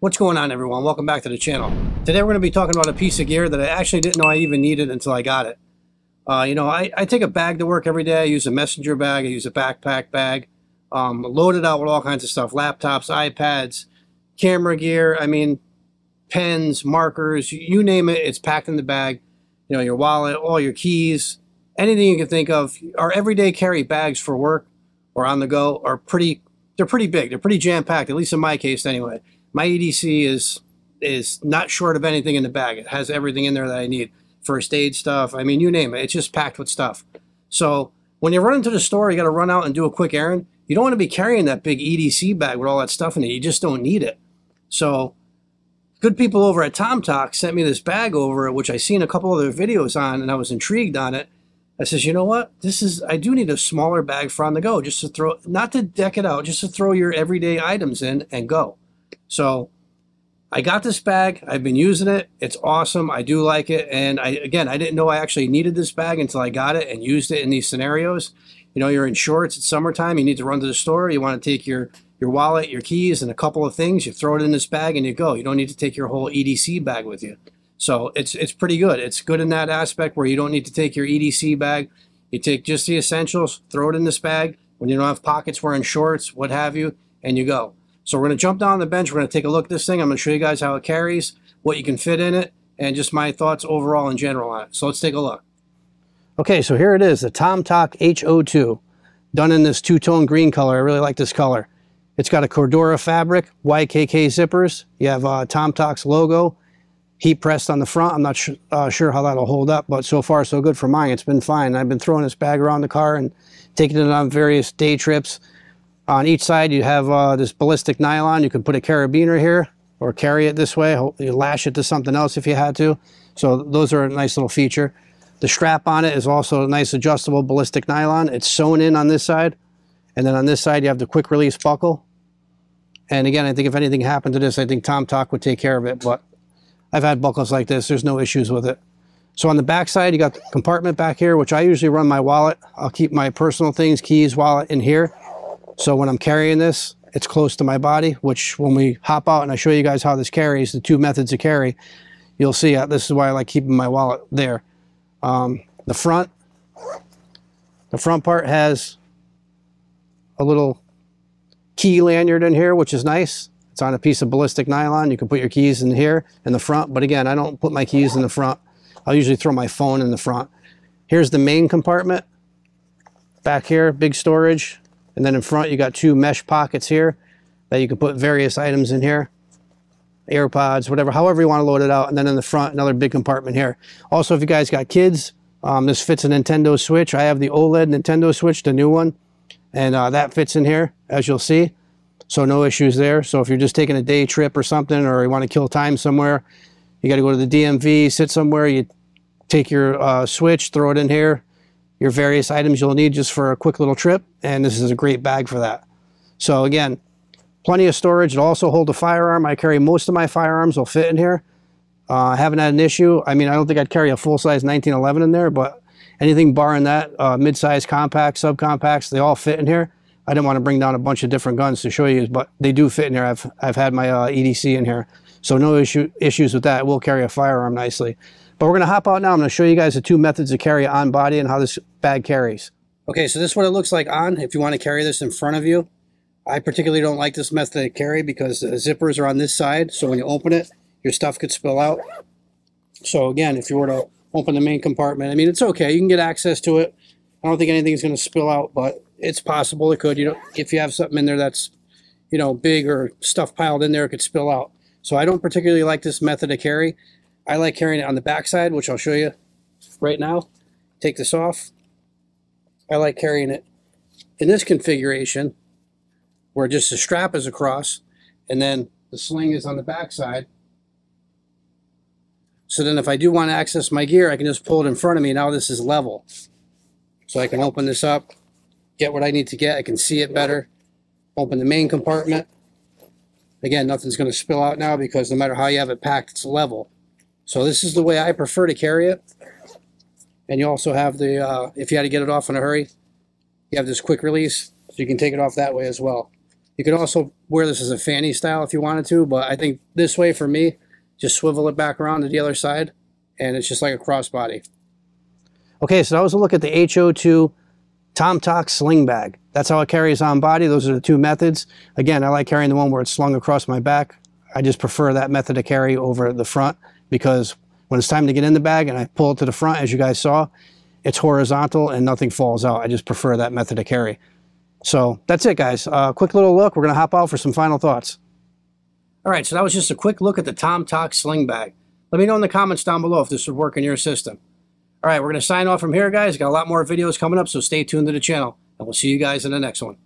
What's going on everyone? Welcome back to the channel. Today we're going to be talking about a piece of gear that I actually didn't know I even needed until I got it. Uh, you know, I, I, take a bag to work every day. I use a messenger bag. I use a backpack bag. Um, loaded out with all kinds of stuff. Laptops, iPads, camera gear. I mean, pens, markers, you name it. It's packed in the bag. You know, your wallet, all your keys, anything you can think of. Our everyday carry bags for work or on the go are pretty, they're pretty big. They're pretty jam-packed, at least in my case anyway. My EDC is is not short of anything in the bag. It has everything in there that I need. First aid stuff. I mean, you name it. It's just packed with stuff. So when you run into the store, you got to run out and do a quick errand. You don't want to be carrying that big EDC bag with all that stuff in it. You just don't need it. So good people over at TomToc sent me this bag over which I seen a couple other videos on, and I was intrigued on it. I says, you know what? This is I do need a smaller bag for on the go, just to throw, not to deck it out, just to throw your everyday items in and go. So I got this bag. I've been using it. It's awesome. I do like it. And I again, I didn't know I actually needed this bag until I got it and used it in these scenarios. You know, you're in shorts. It's summertime. You need to run to the store. You want to take your your wallet, your keys, and a couple of things. You throw it in this bag and you go. You don't need to take your whole EDC bag with you. So it's it's pretty good. It's good in that aspect where you don't need to take your EDC bag. You take just the essentials, throw it in this bag. When you don't have pockets, wearing shorts, what have you, and you go. So we're going to jump down the bench. We're going to take a look at this thing. I'm going to show you guys how it carries, what you can fit in it, and just my thoughts overall in general on it. So let's take a look. Okay, so here it is, the TomToc HO2, done in this two-tone green color. I really like this color. It's got a Cordura fabric, YKK zippers. You have uh, TomToc's logo, heat pressed on the front. I'm not uh, sure how that'll hold up, but so far so good for mine. It's been fine. I've been throwing this bag around the car and taking it on various day trips. On each side you have uh, this ballistic nylon. You can put a carabiner here or carry it this way. You lash it to something else if you had to. So those are a nice little feature. The strap on it is also a nice adjustable ballistic nylon. It's sewn in on this side. And then on this side you have the quick release buckle. And again, I think if anything happened to this, I think TomToc would take care of it. But I've had buckles like this. There's no issues with it. So on the back side, you got the compartment back here, which I usually run my wallet. I'll keep my personal things, keys, wallet in here. So when I'm carrying this, it's close to my body, which when we hop out and I show you guys how this carries, the two methods of carry, you'll see uh, this is why I like keeping my wallet there. Um, the front, the front part has a little key lanyard in here, which is nice. It's on a piece of ballistic nylon. You can put your keys in here in the front. But again, I don't put my keys in the front. I'll usually throw my phone in the front. Here's the main compartment. Back here, big storage. And then in front, you got two mesh pockets here that you can put various items in here. AirPods, whatever, however you want to load it out. And then in the front, another big compartment here. Also, if you guys got kids, um, this fits a Nintendo Switch. I have the OLED Nintendo Switch, the new one. And uh, that fits in here, as you'll see. So no issues there. So if you're just taking a day trip or something, or you want to kill time somewhere, you got to go to the DMV, sit somewhere, you take your uh, switch, throw it in here, your various items you'll need just for a quick little trip, and this is a great bag for that. So again, plenty of storage. It'll also hold a firearm. I carry most of my firearms will fit in here. Uh, I haven't had an issue. I mean, I don't think I'd carry a full-size 1911 in there, but anything barring that, uh, mid-size compacts, subcompacts, they all fit in here. I didn't want to bring down a bunch of different guns to show you, but they do fit in here. I've, I've had my uh, EDC in here. So no issue, issues with that. We'll carry a firearm nicely. But we're going to hop out now. I'm going to show you guys the two methods to carry on body and how this bag carries. Okay, so this is what it looks like on if you want to carry this in front of you. I particularly don't like this method of carry because the zippers are on this side. So when you open it, your stuff could spill out. So again, if you were to open the main compartment, I mean, it's okay. You can get access to it. I don't think anything's going to spill out, but it's possible it could. You know, if you have something in there that's, you know, big or stuff piled in there, it could spill out. So I don't particularly like this method of carry. I like carrying it on the backside, which I'll show you right now. Take this off. I like carrying it in this configuration where just the strap is across and then the sling is on the backside. So then if I do want to access my gear, I can just pull it in front of me. Now this is level. So I can open this up, get what I need to get. I can see it better. Open the main compartment. Again, nothing's going to spill out now because no matter how you have it packed, it's level. So this is the way I prefer to carry it. And you also have the, uh, if you had to get it off in a hurry, you have this quick release, so you can take it off that way as well. You could also wear this as a fanny style if you wanted to, but I think this way for me, just swivel it back around to the other side, and it's just like a crossbody. Okay, so that was a look at the HO2 Tomtoc sling bag. That's how it carries on body. Those are the two methods. Again, I like carrying the one where it's slung across my back. I just prefer that method to carry over the front because when it's time to get in the bag and I pull it to the front, as you guys saw, it's horizontal and nothing falls out. I just prefer that method to carry. So that's it, guys. Uh, quick little look. We're going to hop out for some final thoughts. All right, so that was just a quick look at the Tomtoc sling bag. Let me know in the comments down below if this would work in your system. All right, we're going to sign off from here, guys. Got a lot more videos coming up, so stay tuned to the channel, and we'll see you guys in the next one.